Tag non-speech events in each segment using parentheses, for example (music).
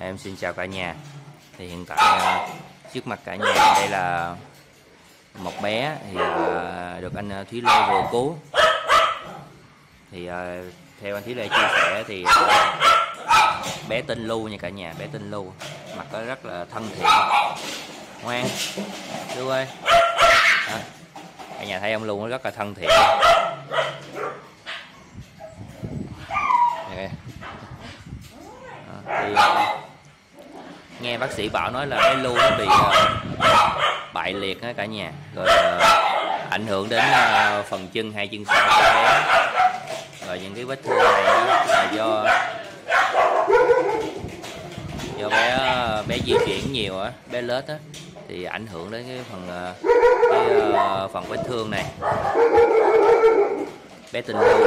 Em xin chào cả nhà. Thì hiện tại ờ, trước mặt cả nhà đây là một bé thì ờ, được anh ờ, Thúy Lê vừa cứu. Thì theo anh Thúy Lê chia sẻ thì bé tên Lưu nha cả nhà Bé tên Lưu. Mặt nó rất là thân thiện Ngoan. Lưu ơi. À, Cả nhà thấy ông Lưu nó rất là thân thiện. Đây. Thì nghe bác sĩ bảo nói là cái lưu nó bị uh, bại liệt á cả nhà. Rồi uh, ảnh hưởng đến uh, phần chân hai chân sau của bé. Rồi những cái vết thương này là do do bé bé di chuyển nhiều á bé lết á. Thì ảnh hưởng đến cái phần cái phần vết thương này. Bé tình lưu.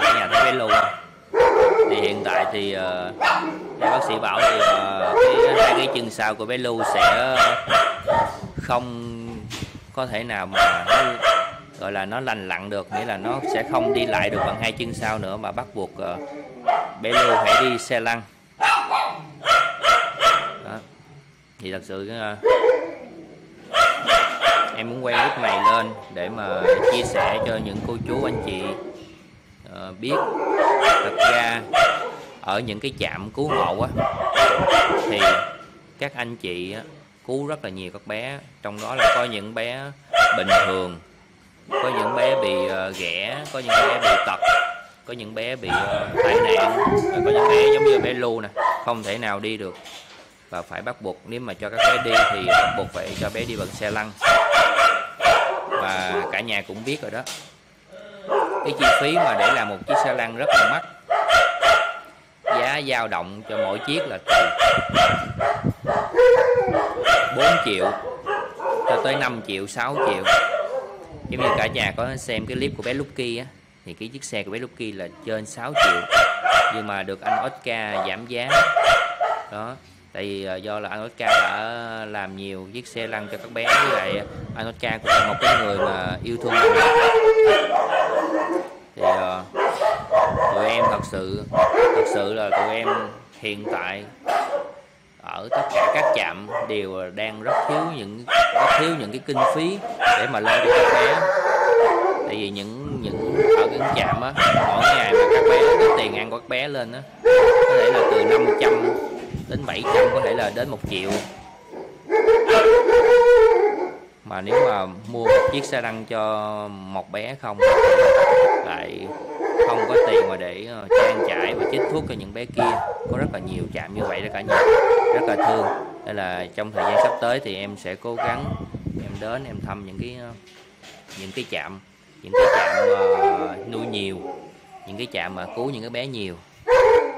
Cả nhà thấy bé lưu không? Thì hiện tại thì uh, bác sĩ bảo thì uh, cái hai cái chân sau của bé Lưu sẽ không có thể nào mà nó, gọi là nó lành lặn được nghĩa là nó sẽ không đi lại được bằng hai chân sau nữa mà bắt buộc uh, bé Lưu phải đi xe lăn đó. thì thật sự uh, em muốn quay clip này lên để mà chia sẻ cho những cô chú anh chị biết thật ra ở những cái chạm cứu hộ á thì các anh chị á, cứu rất là nhiều các bé. Trong đó là có những bé bình thường có những bé bị ờ, ghẻ có những bé bị tật có những bé bị ờ, tai nạn có những bé giống như bé lu nè không thể nào đi được. Và phải bắt buộc nếu mà cho các bé đi thì bắt buộc phải cho bé đi bằng xe lăn. Và cả nhà cũng biết rồi đó cái chi phí mà để làm một chiếc xe lăn rất là mắc. Giá dao động cho mỗi chiếc là từ 4 triệu cho tới 5 triệu 6 triệu. Giống như cả nhà có xem cái clip của bé Lucky á, thì cái chiếc xe của bé Lucky là trên 6 triệu. Nhưng mà được anh Oscar giảm giá. Đó, tại vì ờ, do là anh Oscar đã làm nhiều chiếc xe lăn cho các bé. Với lại anh Oscar cũng là một cái người mà yêu thương động vật thì ờ, tụi em thật sự thật sự là tụi em hiện tại ở tất cả các trạm đều đang rất thiếu những, rất thiếu những cái kinh phí để mà lo cho các bé. Tại vì những những, ở cái trạm á, mỗi ngày mà các bé, cái tiền ăn của các bé lên á, có thể là từ 500 đến 700 có thể là đến một triệu. Mà nếu mà mua một chiếc xe đăng cho một bé không lại không có tiền mà để ờ, trang trải và chích thuốc cho những bé kia. Có rất là nhiều chạm như vậy đó cả nhà rất là thương. Nên là trong thời gian sắp tới thì em sẽ cố gắng em đến em thăm những cái ờ, những cái chạm những cái chạm ờ, nuôi nhiều, những cái chạm mà cứu những cái bé nhiều.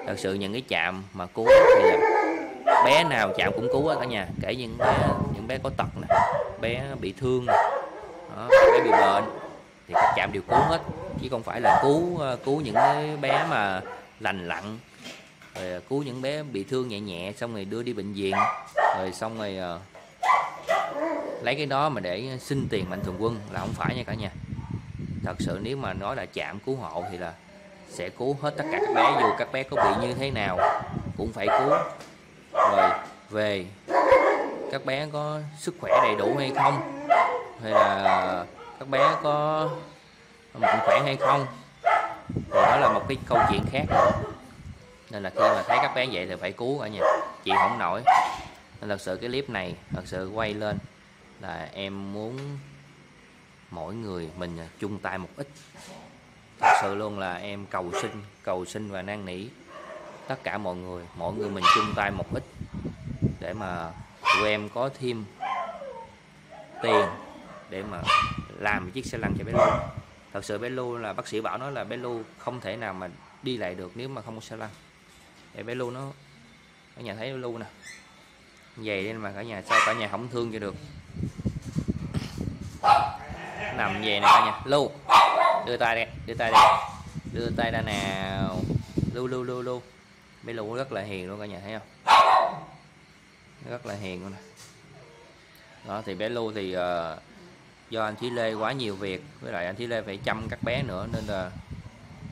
Thật sự những cái chạm mà cứu thì là bé nào chạm cũng cứu á cả nhà, kể những bé những bé có tật nè, bé bị thương nè bé bị bệnh thì các trạm đều cứu hết. Chứ không phải là cứu ờ, cứu những cái bé mà lành lặn, rồi cứu những bé bị thương nhẹ nhẹ, xong rồi đưa đi bệnh viện, rồi xong rồi ờ, lấy cái đó mà để xin tiền mạnh thường quân là không phải nha cả nhà. Thật sự nếu mà nói là chạm cứu hộ thì là sẽ cứu hết tất cả các bé, dù các bé có bị như thế nào cũng phải cứu. Rồi về, các bé có sức khỏe đầy đủ hay không? Hay là các bé có mạnh khỏe hay không? Thì đó là một cái câu chuyện khác. Nữa. nên là khi mà thấy các bé vậy thì phải cứu cả nhà. Chị không nổi. Nên thật sự cái clip này thật sự quay lên là em muốn mỗi người mình chung tay một ít. Thật sự luôn là em cầu xin cầu xin và năn nỉ tất cả mọi người, mỗi người mình chung tay một ít để mà tụi em có thêm tiền để mà làm chiếc xe lăn cho bé Lu. Thật sự bé Lu là bác sĩ bảo nó là bé Lu không thể nào mà đi lại được nếu mà không có xe lăn. Để bé Lu nó cả nhà thấy Lu nè. Vậy nên mà cả nhà sao cả nhà không thương cho được? Nằm về nè cả nhà. Lu đưa tay đây đưa tay đây đưa tay ra nào Lu Lu Lu Lu. Bé Lu rất là hiền luôn cả nhà thấy không? Rất là hiền luôn nè. Đó thì bé Lu thì uh, do anh Thúy Lê quá nhiều việc với lại anh Thúy Lê phải chăm các bé nữa nên là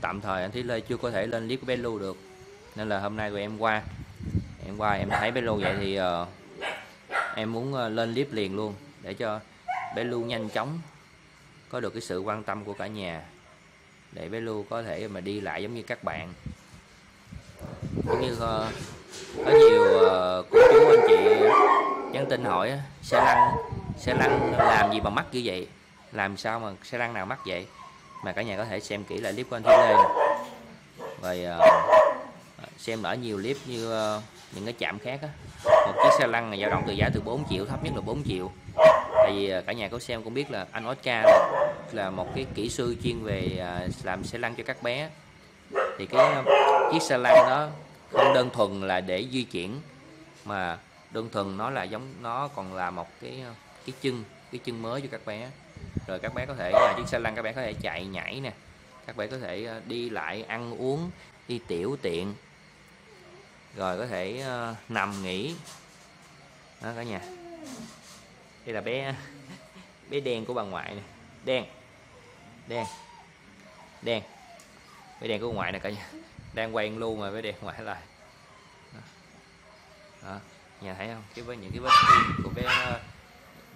tạm thời anh Thúy Lê chưa có thể lên clip của bé Lu được. Nên là hôm nay tụi em qua em qua em thấy bé lu vậy thì uh, em muốn uh, lên clip liền luôn để cho bé lu nhanh chóng có được cái sự quan tâm của cả nhà để bé lu có thể mà đi lại giống như các bạn. Cũng như uh, có nhiều uh, cô chú anh chị nhắn tin hỏi xe lăn xe lăn làm gì mà mắc như vậy? Làm sao mà xe lăn nào mắc vậy? Mà cả nhà có thể xem kỹ lại clip của anh Thúy Lê này. rồi uh, xem ở nhiều clip như uh, những cái chạm khác á. Một chiếc xe lăn này dao động từ giá từ 4 triệu thấp nhất là 4 triệu. Tại vì ờ, cả nhà có xem cũng biết là anh Oscar là, là một cái kỹ sư chuyên về làm xe lăn cho các bé. Thì cái chiếc xe lăn đó không đơn thuần là để di chuyển mà đơn thuần nó là giống nó còn là một cái cái chân cái chân mới cho các bé. Rồi các bé có thể là chiếc xe lăn các bé có thể chạy nhảy nè. Các bé có thể ờ, đi lại ăn uống đi tiểu tiện. Rồi có thể uh, nằm nghỉ. Đó cả nhà. Đây là bé (laughs) bé đen của bà ngoại nè. Đen. Đen. Đen. Bé đen của bà ngoại nè cả nhà. Đang quay luôn mà bé đen ngoại lại. Đó. đó. nhà thấy không? Cái với những cái vết thương của bé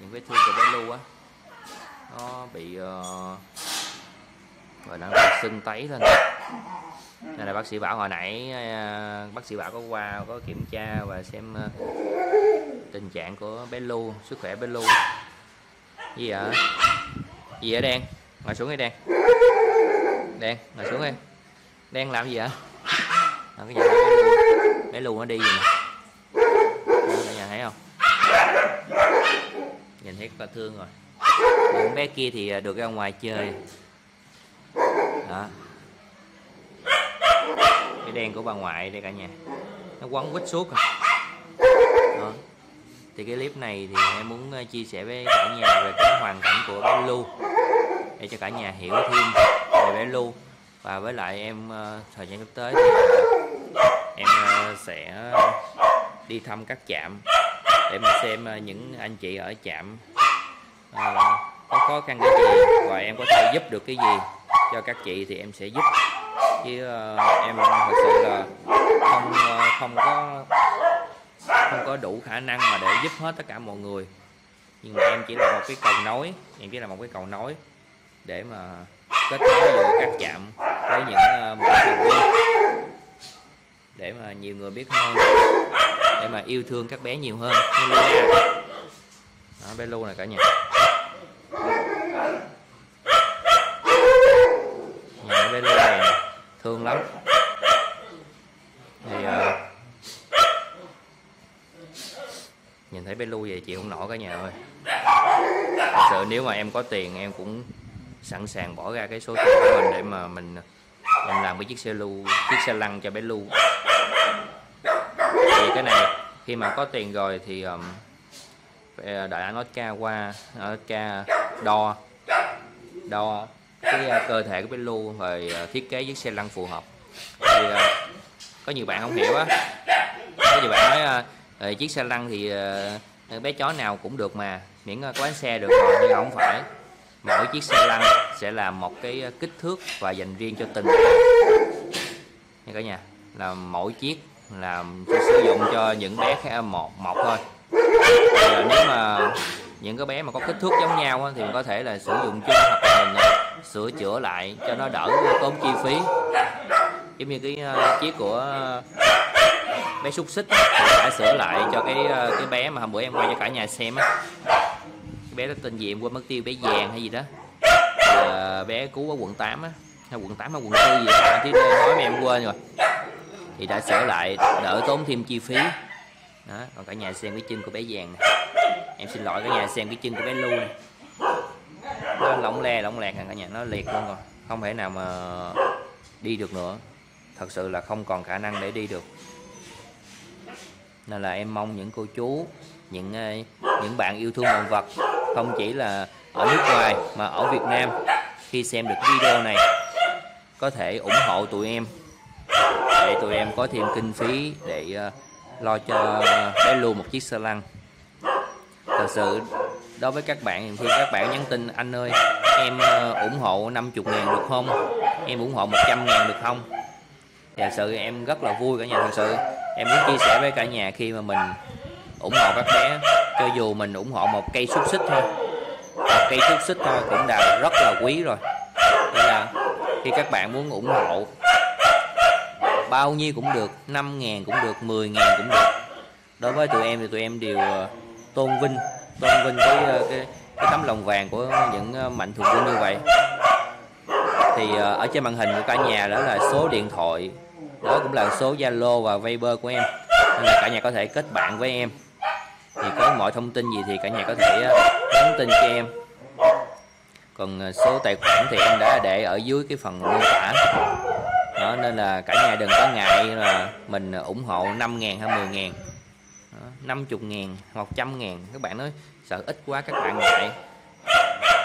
những vết thương của bé lu á. Nó bị uh, rồi đang sưng tấy lên. Nên là bác sĩ bảo hồi nãy uh, bác sĩ bảo có qua có kiểm tra và xem uh, tình trạng của bé lu sức khỏe bé lu. Gì ạ gì vậy đen? Ngồi xuống đi đen. Đen ngồi xuống đi. Đen làm gì vậy? À, cái nhà bé lu, bé nó đi gì nè cả nhà thấy không nhìn thấy có thương rồi. Những bé kia thì à, được ra ngoài chơi. Đó. Cái đen của bà ngoại đây cả nhà. Nó quấn quýt suốt rồi. Đó. thì cái clip này thì em muốn à, chia sẻ với cả nhà về cái hoàn cảnh của bé Lu. Để cho cả nhà hiểu thêm về bé Lu. Và với lại em à, thời gian sắp tới thì em sẽ đi thăm các trạm để mà xem ờ, những anh chị ở trạm à, có khó khăn cái gì và em có thể giúp được cái gì cho các chị thì em sẽ giúp. Chứ uh, em thật sự là không uh, không có không có đủ khả năng mà để giúp hết tất cả mọi người. Nhưng mà em chỉ là một cái cầu nối em chỉ là một cái cầu nối để mà kết nối giữa các trạm với những uh, một thành viên để mà nhiều người biết hơn để mà yêu thương các bé nhiều hơn. Đó, bé lu này cả nhà. Nhà bé lu này thương lắm. Thì uh, nhìn thấy bé lu về chị không nổi cả nhà ơi. Thật sự nếu mà em có tiền em cũng sẵn sàng bỏ ra cái số tiền của mình để mà mình ờ, mình làm cái chiếc xe lu chiếc xe lăn cho bé lu thì cái này khi mà có tiền rồi thì um, đợi anh ca qua ca đo đo cái uh, cơ thể của bé lưu rồi uh, thiết kế chiếc xe lăn phù hợp. Thì uh, có nhiều bạn không hiểu á. Có nhiều bạn nói uh, chiếc xe lăn thì uh, bé chó nào cũng được mà miễn có bánh xe được rồi nhưng không phải. Mỗi chiếc xe lăn sẽ là một cái kích thước và dành riêng cho từng nha cả nhà là mỗi chiếc là sử dụng cho những bé khác một một thôi. Thì à, nếu mà những cái bé mà có kích thước giống nhau thì mình có thể là sử dụng chung hoặc là mình à, sửa chữa lại cho nó đỡ tốn chi phí. Giống như cái à, chiếc của bé xúc xích thì phải sửa lại cho cái cái bé mà hôm bữa em quay cho cả nhà xem á. Cái bé đó tên gì em quên mất tiêu bé vàng hay gì đó. À, bé cứu ở quận 8 á hay quận 8 hay quận 4 gì đó tí nói mà em quên rồi thì đã sửa lại, đỡ tốn thêm chi phí. Đó, còn cả nhà xem cái chân của bé vàng này em xin lỗi cả nhà xem cái chân của bé lu này nó lỏng le, lỏng lẹt cả nhà, nó liệt luôn rồi. Không thể nào mà đi được nữa. Thật sự là không còn khả năng để đi được. Nên là em mong những cô chú, những ờ, những bạn yêu thương động vật, không chỉ là ở nước ngoài mà ở Việt Nam, khi xem được video này, có thể ủng hộ tụi em để tụi em có thêm kinh phí để ờ, lo cho bé luôn một chiếc xe lăn. Thật sự, đối với các bạn khi các bạn nhắn tin, anh ơi, em ờ, ủng hộ 50 ngàn được không? Em ủng hộ 100 ngàn được không? Thì thật sự em rất là vui cả nhà, thật sự. Em muốn chia sẻ với cả nhà khi mà mình ủng hộ các bé, cho dù mình ủng hộ một cây xúc xích thôi. Một cây xúc xích thôi cũng đã rất là quý rồi. Nên là khi các bạn muốn ủng hộ bao nhiêu cũng được 5 ngàn cũng được 10 ngàn cũng được. Đối với tụi em thì tụi em đều ờ, tôn vinh tôn vinh cái ờ, cái, cái tấm lòng vàng của những ờ, mạnh thường quân như vậy. Thì ở trên màn hình của cả nhà đó là số điện thoại đó cũng là số Zalo và Viber của em. Nên là cả nhà có thể kết bạn với em. Thì có mọi thông tin gì thì cả nhà có thể nhắn tin cho em. Còn số tài khoản thì em đã để ở dưới cái phần mô tả nên là cả nhà đừng có ngại là mình ủng hộ 5 ngàn hay 10 ngàn. 50 ngàn 100 ngàn. Các bạn nói sợ ít quá các bạn ngại.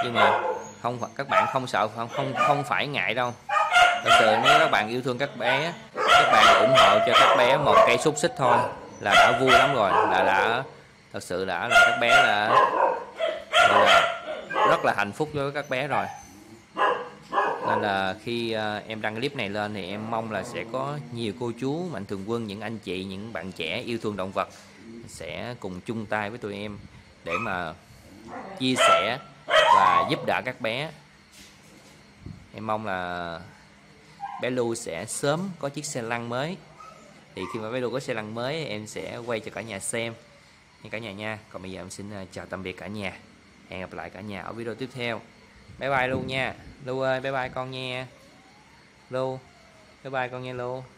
Nhưng mà không các bạn không sợ không không không phải ngại đâu. Thật sự nếu các bạn yêu thương các bé các bạn ủng hộ cho các bé một cây xúc xích thôi là đã vui lắm rồi. Là đã thật sự đã là các bé là, là rất là hạnh phúc với các bé rồi nên là khi uh, em đăng clip này lên thì em mong là sẽ có nhiều cô chú mạnh thường quân những anh chị những bạn trẻ yêu thương động vật sẽ cùng chung tay với tụi em để mà chia sẻ và giúp đỡ các bé. Em mong là bé Lu sẽ sớm có chiếc xe lăn mới. Thì khi mà bé Lu có xe lăn mới em sẽ quay cho cả nhà xem. Nha cả nhà nha. Còn bây giờ em xin à, chào tạm biệt cả nhà. Hẹn gặp lại cả nhà ở video tiếp theo bye bye luôn nha. Lưu ơi, bye bye con nha. Lưu bye bye con nha lưu